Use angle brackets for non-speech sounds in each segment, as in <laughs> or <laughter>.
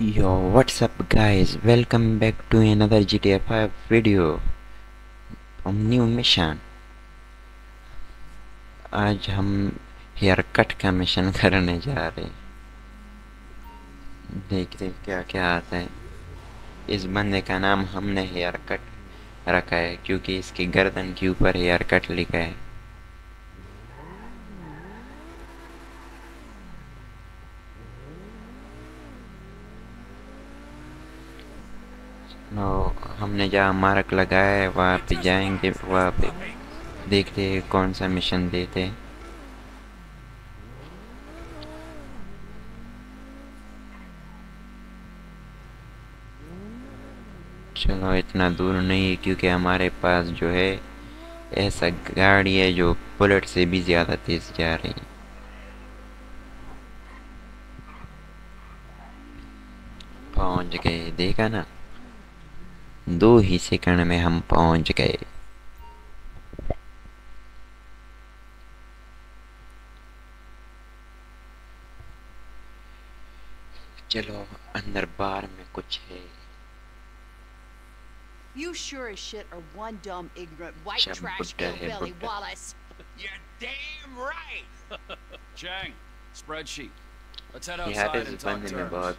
yo what's up guys? Welcome back to another GTA 5 video on new mission. آج him hair cut کا mission <laughs> کرنے جا رہے دیکھتے کیا کیا آتا ہے. اس بندے کا نام ہم نے ہیئر کٹ رکھا ہے کیونکہ اس کی گردن کے اوپر ہیئر کٹ لکھا ہے. ہم نے جہاں مارک لگایا ہے، وہاں پہ جائیں گے، وہاں پہ دیکھتے کون سا مشن دیتے چلو، اتنا دور نہیں ہے کیونکہ ہمارے پاس جو ہے، ایسا گاڑی ہے جو بلٹ سے بھی زیادہ تیز جا رہی ہے۔ پہنچ گئے، دیکھا نا۔ دو ہی سیکنڈ میں ہم پہنچ گئے چلو اندر بار میں کچھ ہے You sure as shit are one dumb, ignorant, white Chum trash hillbilly, Wallace. You're damn right! Chang, spreadsheet. Let's head outside and talk terms.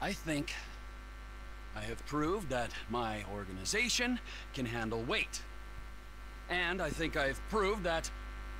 I think I have proved that my organization can handle weight. And I think I've proved that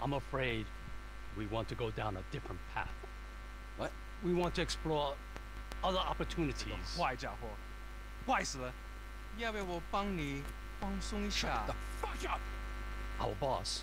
I'm afraid we want to go down a different path. What? We want to explore other opportunities. 坏死了，要不要我帮你放松一下？Our boss,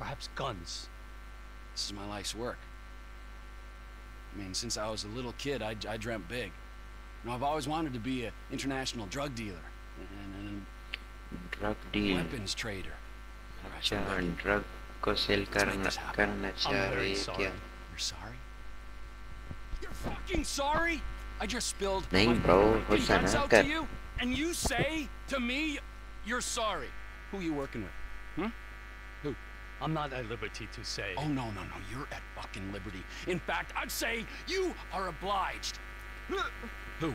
Perhaps guns. This is my life's work. I mean, since I was a little kid, I I dreamt big. You know, I've always wanted to be an international drug dealer. And, and, and drug dealer. Weapons trader. Achha, and drug ko sell karna, karna chahiye kya? You're sorry? You're fucking sorry? I just spilled Name, bro. What's that? out to you, and you say to me you're sorry. Who are you working with? Hmm? Who? I'm not at liberty to say. Oh, no, no, no. You're at fucking liberty. In fact, I'd say you are obliged. Who?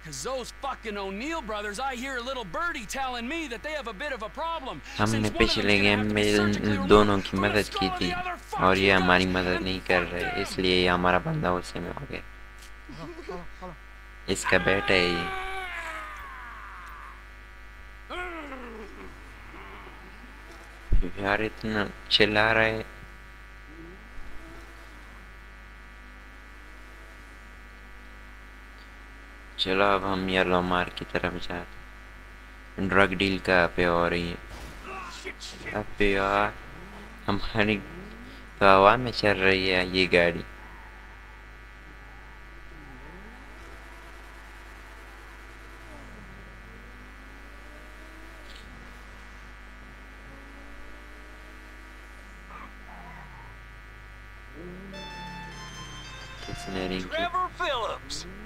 Because those fucking O'Neill brothers, I hear a little birdie telling me that they have a bit of a problem. ہم نے پچھلے game میں ان دونوں کی مدد کی تھی اور یہ ہماری مدد نہیں کر رہے اس لیے یہ ہمارا بندہ غصے میں ہو گیا اس کا بیٹا ہے یہ یار اتنا چلا رہا ہے چلو، اب ہم یلو مار کی طرف جاتے ہیں۔ ڈرگ ڈیل کا پہ ہو رہی ہے؟ اب پہ یار ہماری تو ہوا میں چل رہی ہے یہ گاڑی۔ Trevor Phillips.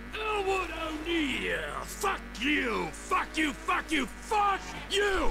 Norwood O'Neill! Fuck you! Fuck you! Fuck you! Fuck you!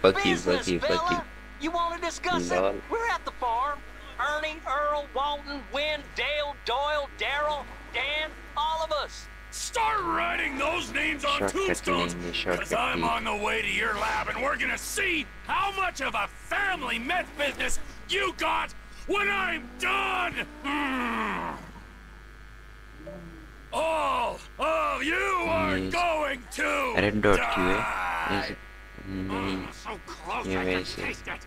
fuck you! Fuck you! Fuck you! You want to discuss it? We're at the farm. Ernie, Earl, Walton, Wynn, Dale, Doyle, Daryl, Dan, all of us. Start writing those names on tombstones, because I'm on the way to your lab, and we're gonna see how much of a family meth business you got when I'm done! All of you are going to Red dot die! Is, mm, oh, so close I can taste it!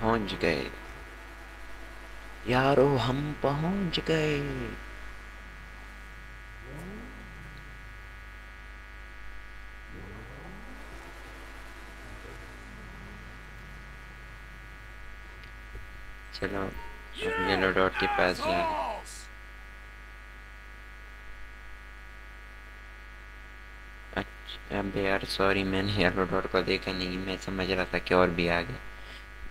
پہنچ گئے۔ یارو، ہم پہنچ گئے۔ چلو yellow dot کے پاس جائیں۔ اچھا اب یار، سوری، میں نے یلو ڈاٹ کو دیکھا نہیں، میں سمجھ رہا تھا کہ اور بھی آ گیا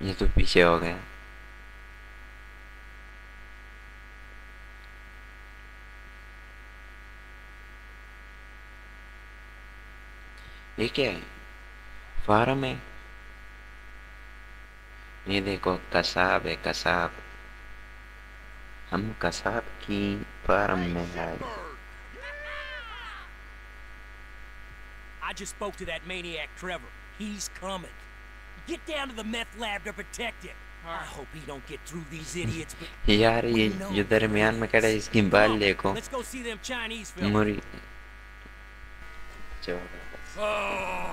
یہ تو پیچھے ہو گیا یہ کیا ہے فارم ہے یہ دیکھو کساب ہے کساب ہم کساب کی فارم میں آئے I just spoke to that maniac Trevor. He's coming. Get down to the meth lab to protect it. I hope he don't get through these idiots, but یار یہ جو درمیان میں کھڑا ہے اس کی بال دیکھو let's go see them Chinese fellas. مری Oh,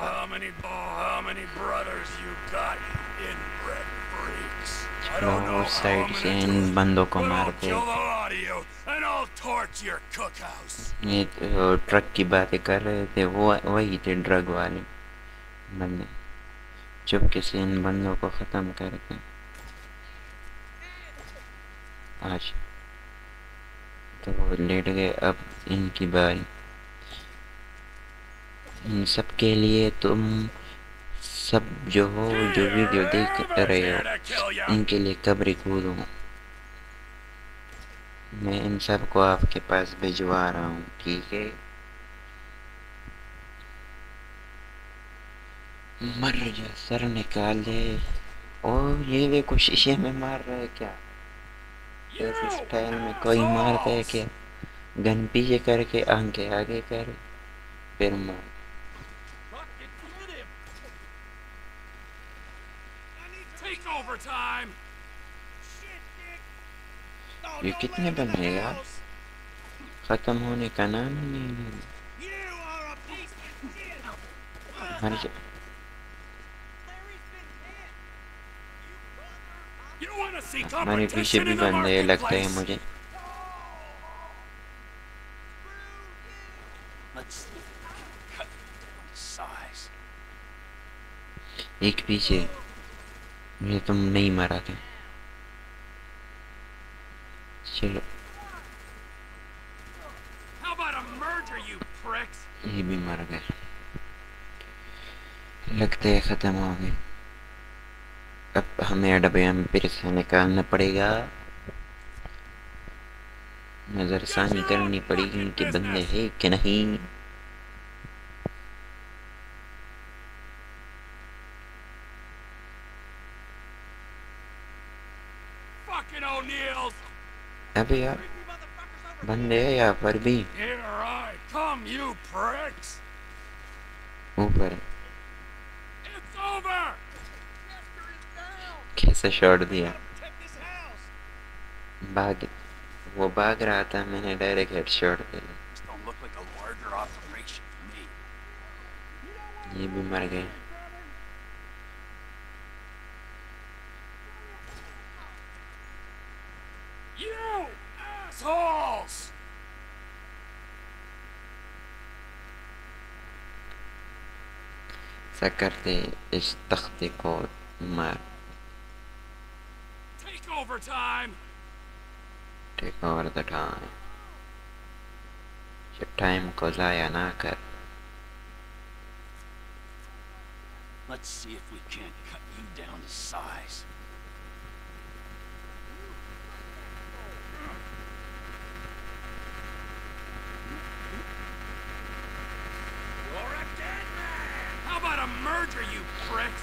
how many, oh, how many brothers you got, you inbred freaks? I don't know اس how سائڈ سے many, ان بندوں کو but I'll مارتے kill the lot of you, and I'll torch your cookhouse. یہ تو truck کی باتیں کر رہے تھے وہ وہی تھے ڈرگ والے بندے چپکے سے ان بندوں کو ختم کر کے آج تو وہ لیٹ گئے، اب ان کی باری۔ ان سب کے لیے تم سب جو ہو، جو ویڈیو دیکھ رہے ہو، ان کے لیے قبر کودوں میں ان سب کو آپ کے پاس بھجوا رہا ہوں، ٹھیک ہے؟ مر جا، سر نکال دے او یہ دیکھو، شیشے میں مار رہا ہے کیا؟ ایسے اسٹائل میں کوئی مارتا ہے کیا گن پیچھے کر کے آنکھیں آگے کر، پھر مار۔ یہ کتنے بنے گا ختم ہونے کا نام نہیں مر جا You want to see ہمارے پیچھے بھی بندے لگتا ہے marketplace? مجھے. ایک پیچھے مجھے تم نہیں مارا تھا چلو? یہ بھی مر گئے لگتا ہے ختم ہو گئے اب ہمیں ڈبے میں پھر سے نکالنا پڑے گا۔ نظر ثانی کرنی پڑے گی کہ بندے ہیں کہ نہیں! ابھی یار بندے ہیں یہاں پر بھی! اوپر۔ It's over! کیسے دیا۔ بھاگ، وہ بھاگ رہا تھا، میں نے ڈائریکٹ ہیڈ شاٹ دے دیا یہ بھی مر گئے۔ ایسا کرتے اس تختے کو مار۔ over. Take over the time. Jab time goes zaya na kar. Let's see if we can't cut you down to size. You're a dead man. How about a murder, you pricks?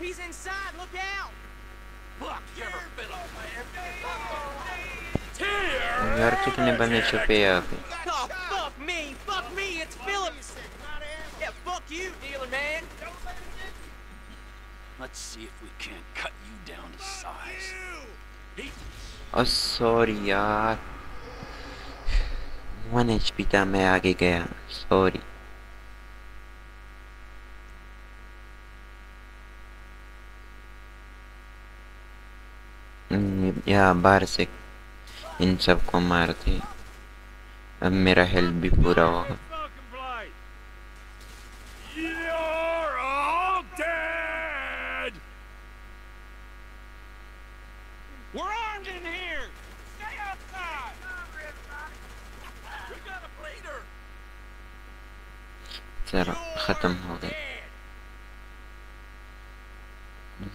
He's inside! Look out! Fuck! You Tear! Oh fuck me! Fuck me! It's Phillips! Yeah, fuck you, dealer man! Let's see if we can't cut you down to size. او sorry یار one H P تھا میں آگے گیا. Sorry یا باہر سے ان سب کو مارتے اب میرا ہیلتھ بھی پورا ہوگا. چلو ختم ہو گئے!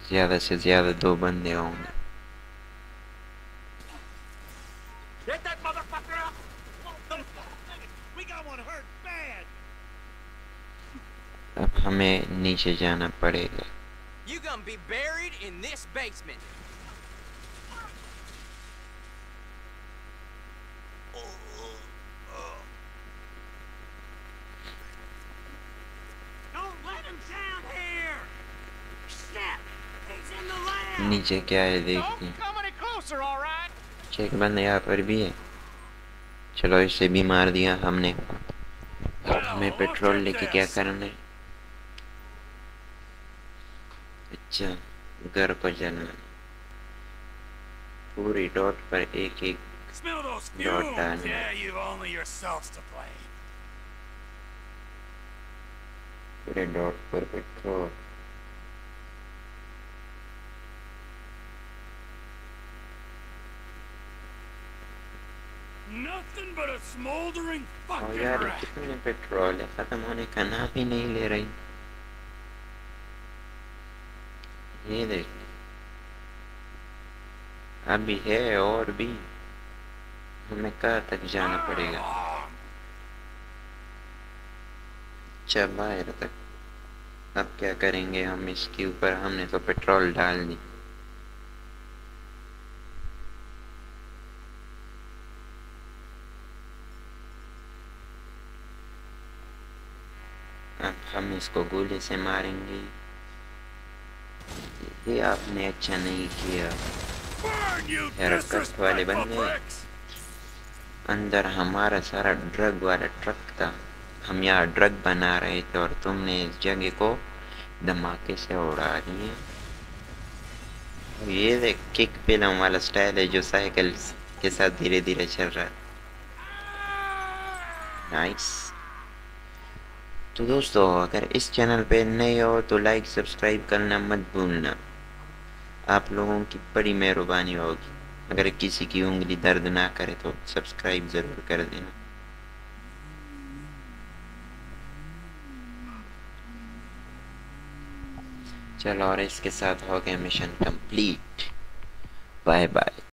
زیادہ سے زیادہ دو بندے ہوں گے! اب ہمیں نیچے جانا پڑے گا You gonna be buried in this basement. Don't let him down here! Shit! He's in the lab! نیچے کیا ہے right? چیک بند یہاں پر بھی ہے۔ چلو اسے بھی مار دیا ہم نے۔ اب ہمیں پیٹرول لے کے کیا کرنا ہے؟ اچھا گھر کو جلانا پوری ڈاٹ پر ایک ایک to blame. پورے dot per petrol Nothing but a smoldering fucking یار wreck. کتنے پیٹرول ہے ختم ہونے کا نام ہی نہیں لے رہی یہ دیکھ ابھی ہے اور بھی ہمیں کہاں تک جانا پڑے گا اچھا باہر تک اب کیا کریں گے ہم اس کے اوپر ہم نے تو پیٹرول ڈال دی اب ہم اس کو گولے سے ماریں گے۔ یہ آپ نے اچھا نہیں کیا۔ Burn, you حرکت والے disrespectful بندے اندر ہمارا سارا ڈرگ والا ٹرک تھا۔ ہم یہاں ڈرگ بنا رہے تھے اور تم نے اس جگہ کو دھماکے سے اڑا دیے یہ دیکھ کک فلم والا سٹائل ہے جو سائیکل کے ساتھ دھیرے دھیرے چل رہا ہے۔ نائس۔ تو دوستو، اگر اس چینل پہ نئے ہو تو لائک، سبسکرائب کرنا مت بھولنا۔ آپ لوگوں کی بڑی مہربانی ہوگی۔ اگر کسی کی انگلی درد نہ کرے تو سبسکرائب ضرور کر دینا۔ چلو، اور اس کے ساتھ ہو گیا مشن کمپلیٹ۔ Bye bye.